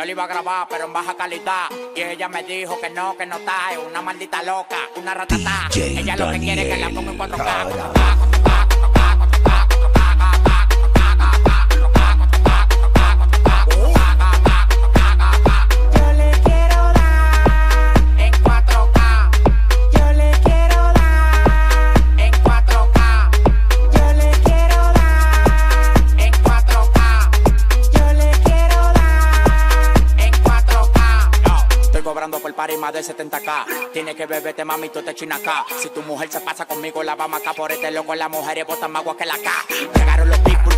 Yo le iba a grabar, pero en baja calidad. Y ella me dijo que no, que no está. Es una maldita loca, una ratata. ella lo que quiere es que la ponga en 4K. Party más de 70K. Tiene que beberte, mami, tú te china acá. Si tu mujer se pasa conmigo, la vamos acá por este loco. Las mujeres botan más agua que la K. Llegaron los people,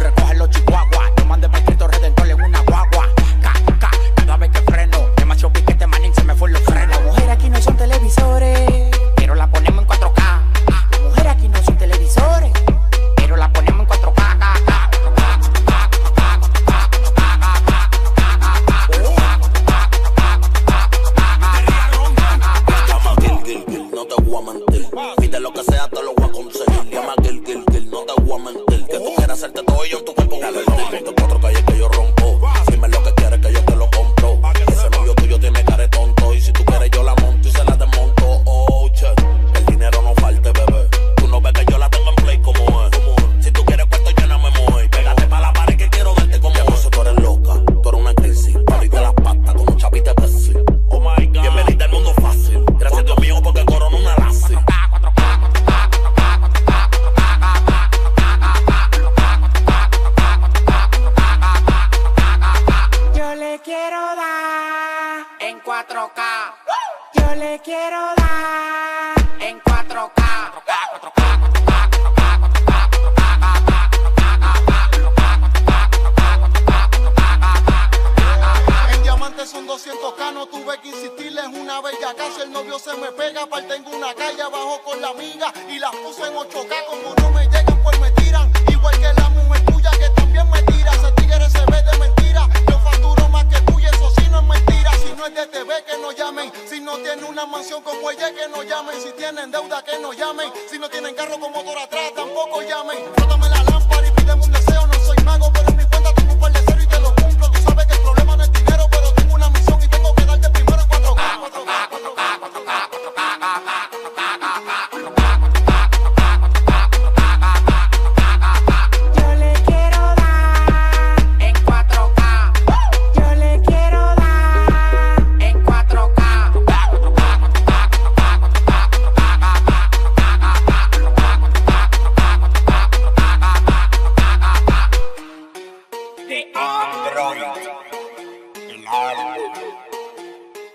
mentir. Pide lo que sea, te lo voy a conseguir. Llama Gil, Gil, Gil, no te voy a mentir. Que tú quieras hacerte todo yo en tu cuerpo convertir. De cuatro quiero dar, En 4K. yo le quiero dar. En 4K. En diamante son 200k, no tuve que insistirle, es una bella casa. El novio se me pega, aparte en una calle abajo con la amiga y las puse en 8k. Como no me llegan, Es de TV, que no llamen. Si no tiene una mansión como ella, que no llamen. Si tienen deuda, que no llamen. Si no tienen carro como motor atrás, tampoco llamen. Frótame la lámpara y pídeme un deseo. No soy mago, pero en mi cuenta tengo un par de cero y te lo cumplo. Tú sabes que el problema no es dinero, pero tengo una misión y tengo que darte primero en 4K. 4K. Yo El árbol.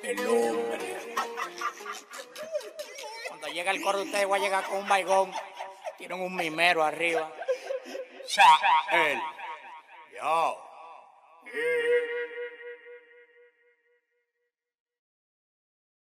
El hombre. Cuando llega el coro, ustedes voy a llegar con un baigón. Tienen un mimero arriba. Él. Yo.